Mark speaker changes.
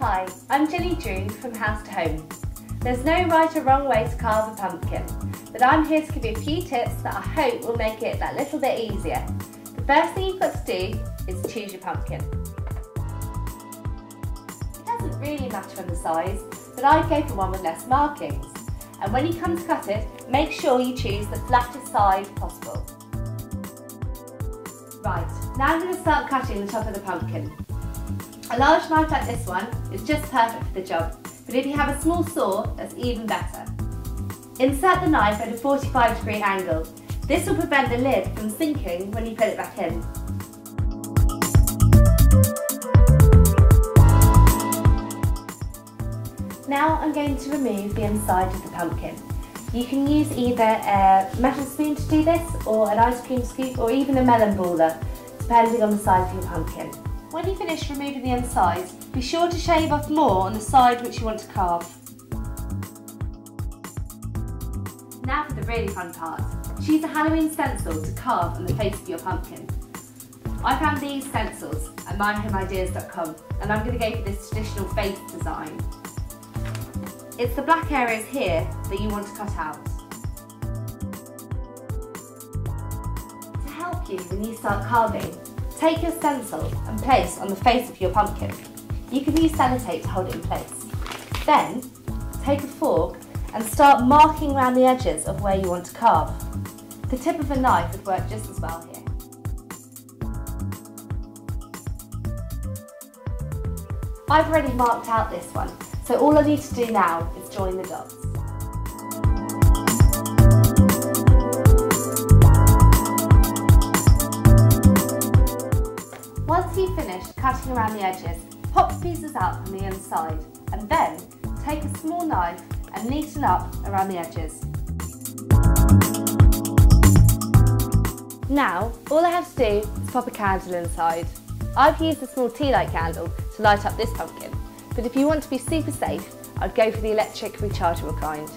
Speaker 1: Hi, I'm Jenny Drew from House to Home. There's no right or wrong way to carve a pumpkin, but I'm here to give you a few tips that I hope will make it that little bit easier. The first thing you've got to do is choose your pumpkin. It doesn't really matter on the size, but I'd go for one with less markings. And when you come to cut it, make sure you choose the flattest side possible. Right, now I'm going to start cutting the top of the pumpkin. A large knife like this one is just perfect for the job, but if you have a small saw, that's even better. Insert the knife at a 45 degree angle. This will prevent the lid from sinking when you put it back in. Now I'm going to remove the inside of the pumpkin. You can use either a metal spoon to do this, or an ice cream scoop, or even a melon baller, depending on the size of your pumpkin. When you finish removing the insides, be sure to shave off more on the side which you want to carve. Now for the really fun part. Choose a Halloween stencil to carve on the face of your pumpkin. I found these stencils at myhomeideas.com and I'm going to go for this traditional face design. It's the black areas here that you want to cut out. To help you when you start carving, take your stencil and place on the face of your pumpkin. You can use sellotape to hold it in place. Then, take a fork and start marking around the edges of where you want to carve. The tip of a knife would work just as well here. I've already marked out this one, so all I need to do now is join the dots. Cutting around the edges, pop the pieces out from the inside and then take a small knife and neaten up around the edges. Now, all I have to do is pop a candle inside. I've used a small tea light candle to light up this pumpkin, but if you want to be super safe, I'd go for the electric rechargeable kind.